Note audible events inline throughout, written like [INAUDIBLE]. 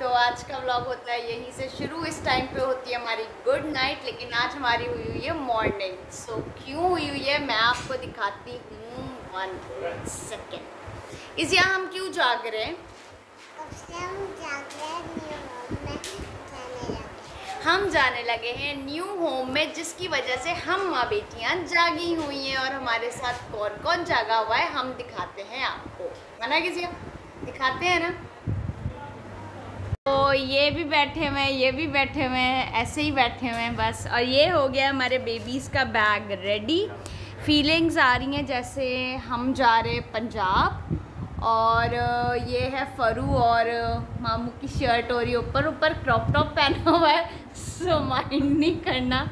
तो आज का व्लॉग होता है यहीं से शुरू। इस टाइम पे होती है हमारी गुड नाइट लेकिन आज हमारी हुई हुई है मॉर्निंग सो क्यों हुई हुई है? मैं आपको दिखाती हूँ वन सेकेंड इस यहाँ हम क्यों जाग रहे हैं? हम जाने लगे। हैं न्यू होम में जिसकी वजह से हम माँ बेटियाँ जागी हुई हैं और हमारे साथ कौन कौन जागा हुआ है हम दिखाते हैं आपको। है ना किसी दिखाते हैं ना? तो ये भी बैठे हुए हैं, ये भी बैठे हुए हैं, ऐसे ही बैठे हुए हैं बस। और ये हो गया हमारे बेबीज़ का बैग रेडी फीलिंग्स आ रही हैं जैसे हम जा रहे पंजाब। और ये है फरू और मामू की शर्ट और ये ऊपर। ऊपर क्रॉप टॉप पहना हुआ है। [LAUGHS] सो माइंड नहीं करना।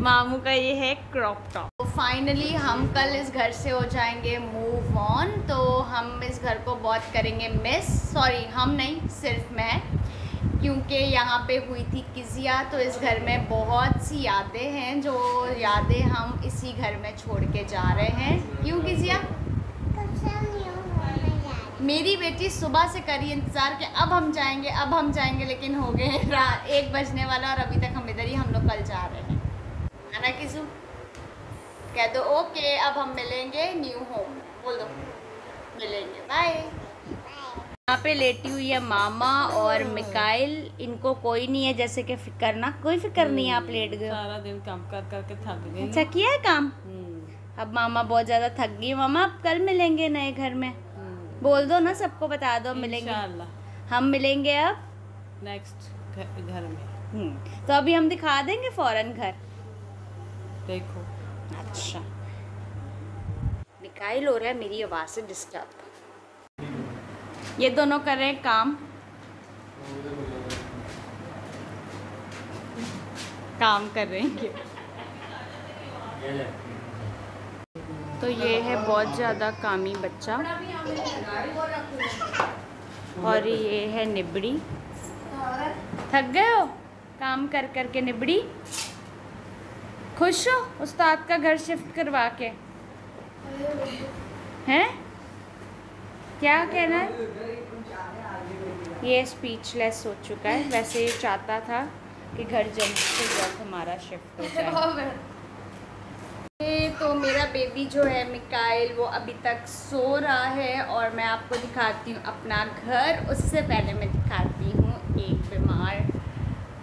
मामू का ये है क्रॉप टॉप तो फाइनली हम कल इस घर से हो जाएँगे मूव ऑन तो हम इस घर को बहुत करेंगे मिस सॉरी हम नहीं, सिर्फ़ मैं. क्योंकि यहाँ पे हुई थी किजिया तो इस घर में बहुत सी यादें हैं जो यादें हम इसी घर में छोड़ के जा रहे हैं. क्यों किजिया? मेरी बेटी सुबह से करी इंतज़ार कि अब हम जाएँगे, अब हम जाएँगे, लेकिन हो गए रात [LAUGHS] एक बजने वाला और अभी तक हम इधर ही, हम लोग कल जा रहे हैं। है ना किसू? कह दो ओके अब हम मिलेंगे न्यू होम बोल दो। मिलेंगे। बाय। यहाँ पे लेटी हुई है मामा और मिकाइल। इनको कोई नहीं है जैसे कि फ़िक्र ना। कोई फ़िक्र नहीं है आप लेट गए सारा दिन काम कर करके थक गई अच्छा किया है काम? हम्म, अब मामा बहुत ज़्यादा थक गई मामा अब कल मिलेंगे नए घर में? हम्म, बोल दो ना सबको बता दो मिलेंगे। हम मिलेंगे अब? नेक्स्ट घर में। हम्म, तो अभी हम दिखा देंगे फ़ौरन घर। देखो। अच्छा। मिकाइल हो रहा है मेरी आवाज़ से डिस्टर्ब ये दोनों कर रहे हैं काम। काम कर रहे हैं। तो ये है बहुत ज़्यादा कामी बच्चा। और ये है निबड़ी। थक गए हो? काम कर कर के निबड़ी। खुश हो उस्ताद का घर शिफ्ट करवा के? हैं? क्या कहना है? ये स्पीचलेस हो चुका है। वैसे ये चाहता था कि घर जल्द से जल्द हमारा शिफ्ट हो जाए। [LAUGHS] तो मेरा बेबी जो है, मिकाइल, वो अभी तक सो रहा है और मैं आपको दिखाती हूँ अपना घर। उससे पहले मैं दिखाती हूँ एक बीमार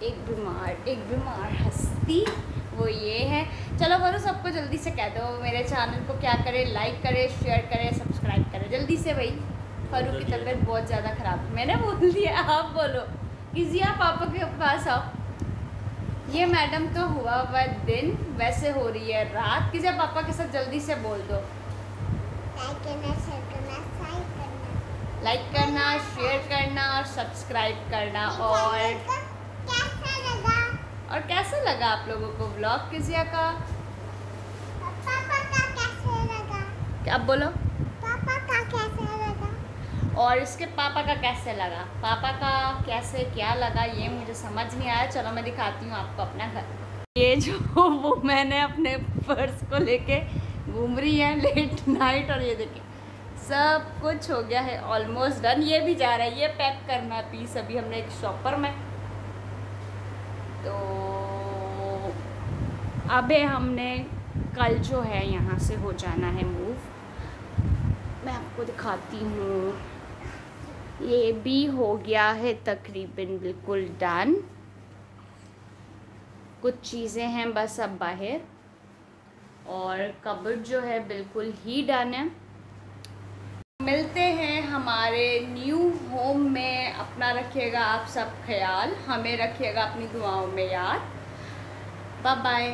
एक बीमार एक बीमार हस्ती। वो ये है। चलो बोलो सबको जल्दी से कह दो मेरे चैनल को क्या करे लाइक करे शेयर करे सब्सक्राइब करे। जल्दी से भाई फरू की तबीयत बहुत ज़्यादा ख़राब है। मैंने बोल दिया आप बोलो। किसी आप पापा के पास आओ। ये मैडम तो हुआ हुआ दिन वैसे हो रही है रात। किसी पापा के साथ जल्दी से बोल दो। लाइक करना शेयर करना। और सब्सक्राइब करना। और और कैसा लगा आप लोगों को ब्लॉग किसिया का? अब बोलो? पापा का कैसे लगा? और इसके पापा का कैसे लगा? पापा का कैसे क्या लगा ये मुझे समझ नहीं आया। चलो मैं दिखाती हूँ आपको अपना घर। ये जो [LAUGHS] वो मैंने अपने पर्स को लेके घूम रही है लेट नाइट और ये देखिए सब कुछ हो गया है ऑलमोस्ट डन ये भी जा रहा है ये पैक करना है पीस अभी हमने एक शॉपर में तो अबे हमने कल जो है यहाँ से हो जाना है मूव मैं आपको दिखाती हूँ। ये भी हो गया है तकरीबन बिल्कुल डन कुछ चीज़ें हैं बस अब बाहर। और कबर्ड जो है बिल्कुल ही डन है। मिलते हैं हमारे न्यू होम में। अपना रखिएगा आप सब ख्याल हमें रखिएगा अपनी दुआओं में याद। Bye bye